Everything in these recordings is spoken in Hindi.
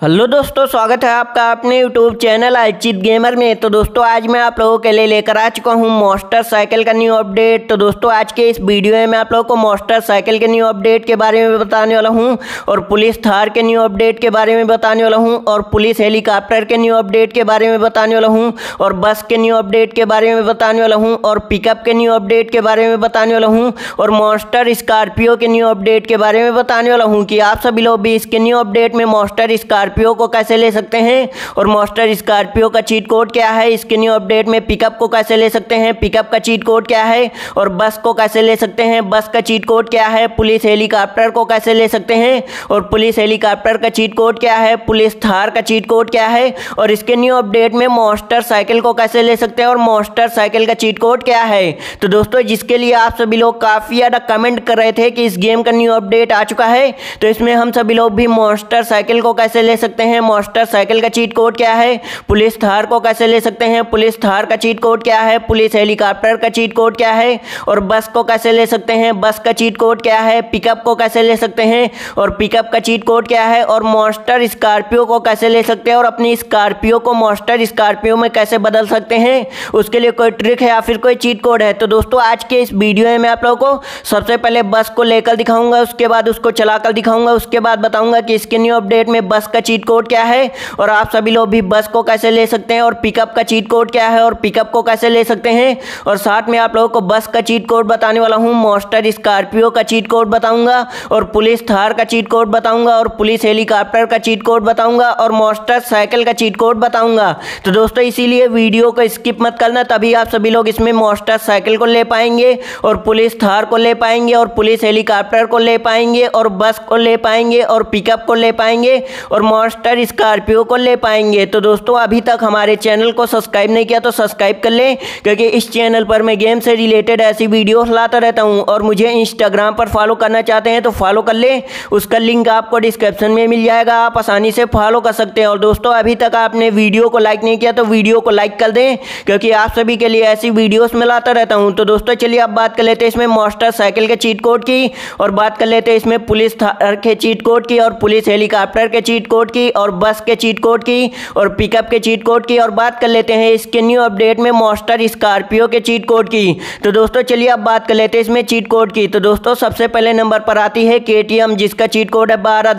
हेलो दोस्तों, स्वागत है आपका अपने यूट्यूब चैनल आचित गेमर में। तो दोस्तों, आज मैं आप लोगों के लिए लेकर आ चुका हूँ मोस्टर साइकिल का न्यू अपडेट तो दोस्तों, आज के इस वीडियो में मैं आप लोगों को मोस्टर साइकिल के न्यू अपडेट के बारे में बताने वाला हूँ और पुलिस थार के न्यू अपडेट के बारे में बताने वाला हूँ और पुलिस हेलीकॉप्टर के न्यू अपडेट के बारे में बताने वाला हूँ और बस के न्यू अपडेट के बारे में बताने वाला हूँ और पिकअप के न्यू अपडेट के बारे में बताने वाला हूँ और मोस्टर स्कॉर्पियो के न्यू अपडेट के बारे में बताने वाला हूँ कि आप सभी लोग भी इसके न्यू अपडेट में मोस्टर स्कॉर्पियो को कैसे ले सकते हैं? और मोस्टर स्कॉर्पियो का चीट कोड क्या है? इसके न्यू अपडेट में पिकअप को कैसे ले सकते हैं? पिकअप का चीट कोड क्या है? और बस को कैसे ले सकते हैं? बस का चीट कोड क्या है? पुलिस हेलीकॉप्टर को कैसे ले सकते हैं? और पुलिस हेलीकॉप्टर का चीट कोड क्या है? पुलिस थार का चीट कोड क्या है? और इसके न्यू अपडेट में मोस्टर साइकिल को कैसे ले सकते हैं? और मोस्टर साइकिल का चीट कोड क्या है? तो दोस्तों, जिसके लिए आप सभी लोग काफ़ी ज़्यादा कमेंट कर रहे थे कि इस गेम का न्यू अपडेट आ चुका है तो इसमें हम सभी लोग भी मोस्टर साइकिल को कैसे ले सकते हैं? मोस्टर साइकिल का चीट कोड क्या है? पुलिस थार को कैसे ले सकते हैं? पुलिस थार का चीट कोड क्या है? पुलिस हेलीकॉप्टर का चीट कोड क्या है? और बस को कैसे ले सकते हैं? बस का चीट कोड क्या है? पिकअप को कैसे ले सकते हैं? और पिकअप का चीट कोड क्या है? और मोस्टर स्कॉर्पियो को कैसे ले सकते हैं? और अपनी स्कॉर्पियो को मोस्टर स्कॉर्पियो में कैसे बदल सकते हैं? उसके लिए कोई ट्रिक है या फिर कोई चीट कोड है? तो दोस्तों, आज के इस वीडियो मैं आप लोगों को सबसे पहले बस को लेकर दिखाऊँगा, उसके बाद उसको चलाकर दिखाऊँगा, उसके बाद बताऊँगा कि इसके न्यू अपडेट में बस का चीट कोड क्या है? और आप सभी लोग भी बस को कैसे ले सकते हैं? और पिकअप का चीट कोड क्या है? और पिकअप को कैसे ले सकते हैं? और साथ में आप लोगों को बस का चीट कोड बताने वाला हूँ मोस्टर स्कॉर्पियो का चीट कोड बताऊँगा, और पुलिस थार का चीट कोड बताऊँगा, और पुलिस हेलीकॉप्टर का चीट कोड बताऊँगा, और मोस्टर साइकिल का चीट कोड बताऊँगा। तो दोस्तों, इसीलिए वीडियो को स्किप मत करना, तभी आप सभी लोग इसमें मोस्टर साइकिल को ले पाएँगे, और पुलिस थार को ले पाएँगे, और पुलिस हेलीकॉप्टर को ले पाएँगे, और बस को ले पाएँगे, और पिकअप को ले पाएँगे, और मोस्टर स्कॉर्पियो को ले पाएँगे। तो दोस्तों, अभी तक हमारे चैनल को सब्सक्राइब नहीं किया तो सब्सक्राइब कर लें, क्योंकि इस चैनल पर मैं गेम से रिलेटेड ऐसी वीडियोस लाता रहता हूँ। और मुझे इंस्टाग्राम पर फॉलो करना चाहते हैं तो फॉलो कर लें। उसका लिंक आपको डिस्क्रिप्शन में मिल जाएगा। आप आसानी से फॉलो कर सकते हैं। और दोस्तों, अभी तक आपने वीडियो को लाइक नहीं किया तो वीडियो को लाइक कर दें, क्योंकि आप सभी के लिए ऐसी वीडियोस में लाता रहता हूँ। तो दोस्तों, चलिए अब बात कर लेते हैं इसमें मोस्टर साइकिल के चीट कोड की। और बात कर लेते हैं इसमें पुलिस थार के चीट कोड की और पुलिस हेलीकॉप्टर के चीट कोड की और बस के चीट कोड की और पिकअप के चीट कोड की और बात कर लेते हैं इसके न्यू अपडेट में मोस्टर स्कॉर्पियो के चीट कोड की। तो दोस्तों चलिए अब बात कर लेते हैं इसमें चीट कोड की। तो दोस्तों सबसे पहले नंबर पर आती है केटीएम, जिसका चीट कोड है बारह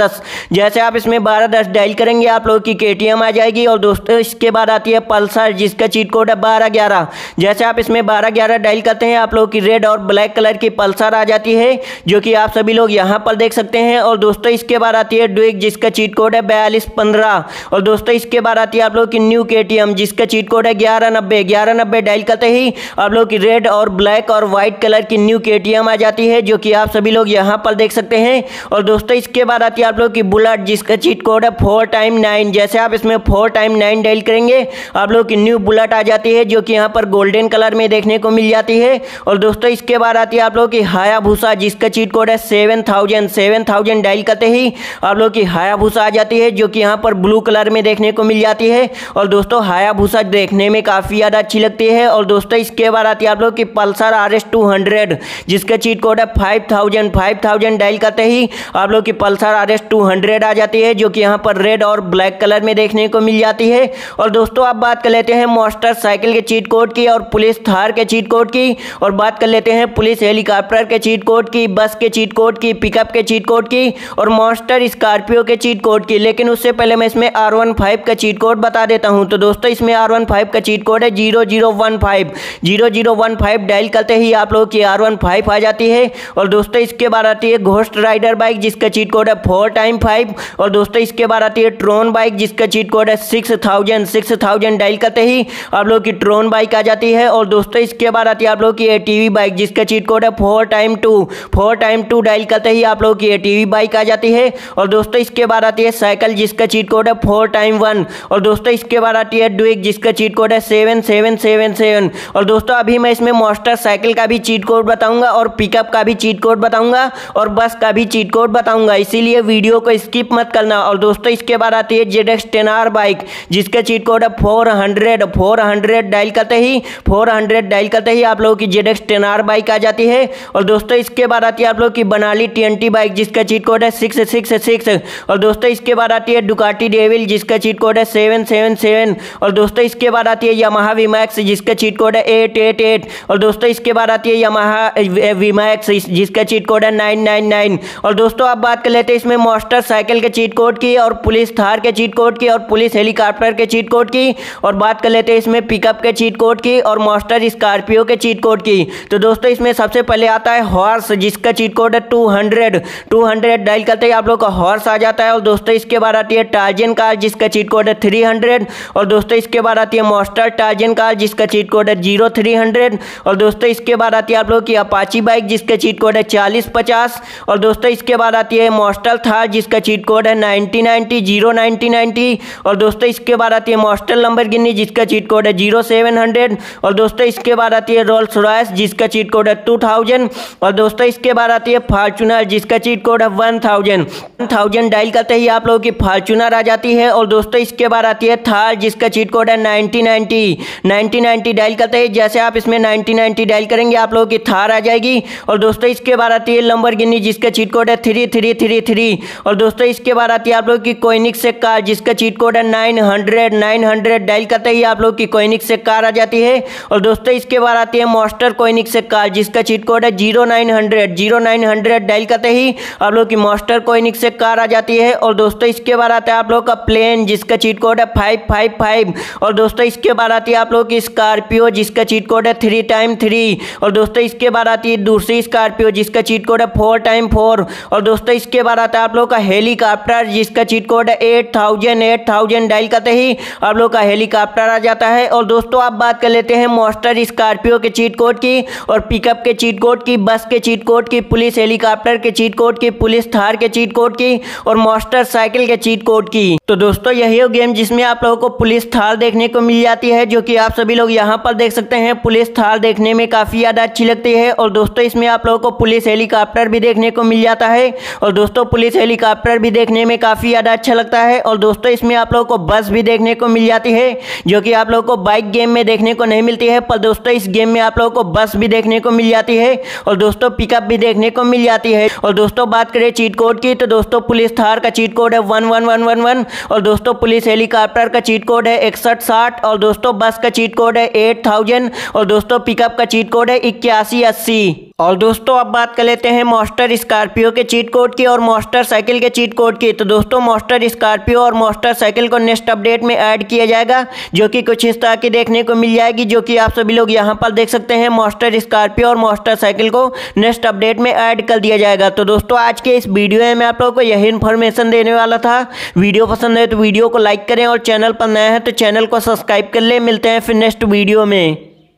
जैसे आप इसमें बारह डायल करेंगे, आप लोग की के आ जाएगी और दोस्तों इसके बाद आती है पल्सर, जिसका चीट कोड है बारह जैसे आप इसमें बारह ग्यारह डायल करते हैं, आप लोग की रेड और ब्लैक कलर की पल्सर आ जाती है, जो कि आप सभी लोग यहाँ पर देख सकते हैं। और दोस्तों इसके बाद आती है डुइक जिसका चीट कोड है बयालीस पंद्रह। और दोस्तों, इसके बाद आती है आप लोग की न्यू केटीएम जिसका चीट कोड है ग्यारह नब्बे। ग्यारह नब्बे डायल करते ही आप लोग की रेड और ब्लैक और व्हाइट कलर की न्यू केटीएम आ जाती है, जो कि आप सभी लोग यहाँ पर देख सकते हैं। और दोस्तों, इसके बाद आती है आप लोग की बुलेट, जिसका चीट कोड है फोर टाइम नाइन जैसे आप इसमें फोर टाइम नाइन डायल करेंगे, आप लोग की न्यू बुलेट आ जाती है, जो कि यहाँ पर गोल्डन कलर में देखने को मिल जाती है। और दोस्तों, इसके बाद आती है आप लोग की हाया भूसा जिसका चीट कोड है seven thousand seven thousand dial करते ही आप लोग की हाया भूसा आ जाती है। जो कि यहाँ पर ब्लू कलर में देखने को मिल जाती है। और दोस्तों हाया भूसा देखने में काफ़ी ज़्यादा अच्छी लगती है। और दोस्तों, इसके बाद आती है आप लोग की Pulsar R S two hundred जिसका चीट कोड है five thousand five thousand dial करते ही आप लोग की Pulsar R S two hundred आ जाती है, जो कि यहाँ पर रेड और ब्लैक कलर में देखने को मिल जाती है। और दोस्तों आप बात कर लेते हैं मोस्टर साइकिल के चीट कोड की और पुलिस थार के चीट कोड की। और बात कर लेते हैं पुलिस हेलीकॉप्टर के चीट कोड की बस के चीट कोड की पिकअप के चीट कोड की। और मोस्टर स्कॉर्पियो के चीट कोड की लेकिन उससे पहले मैं इसमें आर वन फाइव का चीट कोड बता देता हूँ। तो दोस्तों, इसमें आर वन फाइव का चीट कोड है zero zero one five zero zero one five dial करते ही आप लोग की आर वन फाइव आ जाती है। और दोस्तों, इसके बाद आती है घोस्ट राइडर बाइक जिसका चीट कोड है फोर टाइम फाइव और दोस्तों, इसके बाद आती है ट्रोन बाइक जिसका चीट कोड है six thousand six thousand dial करते ही आप लोग की ट्रोन बाइक आ जाती है। और दोस्तों, इसके बाद आती है आप लोग की ए बाइक जिसका चीट कोड है four time two four time two dial करते ही आप लोग की ए बाइक आ जाती है। और दोस्तों, इसके बाद आती है साइकिल जिसका चीट कोड है फोर टाइम वन और दोस्तों, इसके बाद आती है डुइक जिसका चीट कोड है सेवन सेवन सेवन सेवन और दोस्तों, अभी मैं इसमें मोस्टर साइकिल का भी चीट कोड बताऊँगा और पिकअप का भी चीट कोड बताऊँगा और बस का भी चीट कोड बताऊँगा। इसीलिए वीडियो को स्किप मत करना। और दोस्तों, इसके बाद आती है Z X ten R bike जिसका चीट कोड है four hundred four hundred dial करते ही फोर हंड्रेड डायल करते ही आप लोगों की Z X ten R bike आ जाती है। और दोस्तों, इसके बाद आती है आप लोग की बनाली टी बाइक जिसका चीट कोड है सिक्स सिक्स सिक्स और दोस्तों, इसके बाद आती है डुकाटी डेविल जिसका चीट कोड है सेवन सेवन सेवन और दोस्तों, इसके बाद आती है यमाहा वीमैक्स जिसका चीट कोड है एट एट एट और दोस्तों, इसके बाद आती है यमाहा वीमैक्स जिसका चीट कोड है नाइन नाइन नाइन और दोस्तों अब बात कर लेते हैं इसमें मोस्टर साइकिल के चीट कोड की, और पुलिस थार के चीट कोड की, और पुलिस हेलीकॉप्टर के चीट कोड की। और बात कर लेते हैं इसमें पिकअप के चीट कोड की, और मोस्टर स्कॉर्पियो के चीट कोड की। तो दोस्तों, इसमें सबसे पहले आता है हॉर्स जिसका चीट कोड है two hundred two hundred dial करते ही आप लोग का हॉर्स आ जाता है। और दोस्तों, इसके बाद आती है टार्जन कार, जिसका चीट कोड है थ्री हंड्रेड। और दोस्तों, इसके बाद आती है मोस्टर टार्जन कार, जिसका चीट कोड है ज़ीरो थ्री हंड्रेड। और दोस्तों, इसके बाद आती है आप लोग की अपाची बाइक, जिसका चीट कोड है चालीस पचास। और दोस्तों, इसके बाद आती है मोस्टल थार, जिसका चीट कोड है ninety ninety, zero ninety ninety. और दोस्तों, इसके बाद आती है मोस्टल नंबर गिन्नी जिसका चीट कोड है ज़ीरो सेवन हंड्रेड। और दोस्तों, इसके बाद आती है रोल्स रॉयस, जिसका चीट कोड है टू थाउज़ेंड। और दोस्तों, इसके बाद आती है फॉर्चूनर जिसका चीट कोड है वन थाउज़ेंड। थाउज़ेंड डायल करते ही आप लोगों की फॉर्चूनर आ जाती है और दोस्तों इसके बाद आती है थार जिसका चीट कोड है ninety ninety. Ninety ninety dial करते ही। जैसे आप इसमें नाइनटी नाइनटी डायल करेंगे, आप लोगों की थार आ जाएगी। और दोस्तों इसके बाद आती है लंबर जिसका चीट कोड है थ्री थ्री थ्री थ्री। और दोस्तों इसके बाद आती है आप लोग की कोइनिक से कार, जिसका चीट कोड है nine hundred. Nine hundred dial करते ही आप लोग की कोइनिक से कार आ जाती है। और दोस्तों इसके बाद आती है मॉस्टर कोइनिक से कार, जिसका चीट कोड है zero nine hundred zero nine hundred dial करते ही आप लोग की मॉस्टर कोइनिक से कार आ जाती है। और दोस्तों इसके बाद आता है आप लोग का प्लेन जिसका चीट कोड है फाइव फाइव फाइव और दोस्तों, इसके बाद आती है आप लोग की स्कॉर्पियो जिसका चीट कोड है थ्री टाइम थ्री और दोस्तों, इसके बाद आती है दूसरी स्कॉर्पियो जिसका चीट कोड है फोर टाइम फोर और दोस्तों, इसके बाद आता है आप लोग का हेलीकॉप्टर जिसका चीट कोड है eight thousand eight thousand dial करते ही आप लोग का हेलीकॉप्टर आ जाता है। और दोस्तों, आप बात कर लेते हैं मोस्टर स्कॉर्पियो के चीट कोड की और पिकअप के चीट कोड की बस के चीट कोड की पुलिस हेलीकॉप्टर के चीट कोड की पुलिस थार के चीट कोड की और मोस्टर साइकिल के चीट कोड की। तो दोस्तों, यही हो गेम जिसमें आप लोगों को पुलिस थार देखने को मिल जाती है, जो कि आप सभी लोग यहाँ पर देख सकते हैं। पुलिस थार देखने में काफ़ी ज़्यादा अच्छी लगती है और दोस्तों, इसमें आप लोगों को पुलिस हेलीकॉप्टर भी देखने को मिल जाता है। और दोस्तों पुलिस हेलीकॉप्टर भी देखने में काफ़ी ज़्यादा अच्छा लगता है। और दोस्तों, इसमें आप लोगों को बस भी देखने को मिल जाती है, जो कि आप लोगों को बाइक गेम में देखने को नहीं मिलती है, पर दोस्तों, इस गेम में आप लोगों को बस भी देखने को मिल जाती है और दोस्तों पिकअप भी देखने को मिल जाती है। और दोस्तों, बात करें चीट कोड की तो दोस्तों पुलिस थार का चीट कोड है one one one one one. और दोस्तों, पुलिस हेलीकॉप्टर का चीट कोड है इकसठ साठ। और दोस्तों, बस का चीट कोड है एट थाउज़ेंड। और दोस्तों, पिकअप का चीट कोड है इक्यासी अस्सी। और दोस्तों, अब बात कर लेते हैं मॉस्टर स्कॉर्पियो के चीट कोड की और मॉस्टर साइकिल के चीट कोड की। तो दोस्तों मॉस्टर स्कॉर्पियो और मॉस्टर साइकिल को नेक्स्ट अपडेट में ऐड किया जाएगा, जो कि कुछ इस तरह की देखने को मिल जाएगी, जो कि आप सभी लोग यहाँ पर देख सकते हैं। मॉस्टर स्कॉर्पियो और मॉस्टर साइकिल को नेक्स्ट अपडेट में ऐड कर दिया जाएगा। तो दोस्तों, आज के इस वीडियो में आप लोगों को यही इन्फॉर्मेशन देने वाला था। वीडियो पसंद है तो वीडियो को लाइक करें और चैनल पर नया है तो चैनल को सब्सक्राइब कर ले। मिलते हैं फिर नेक्स्ट वीडियो में।